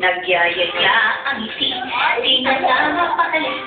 Nagyayaya ang isi, di na sama pakalit.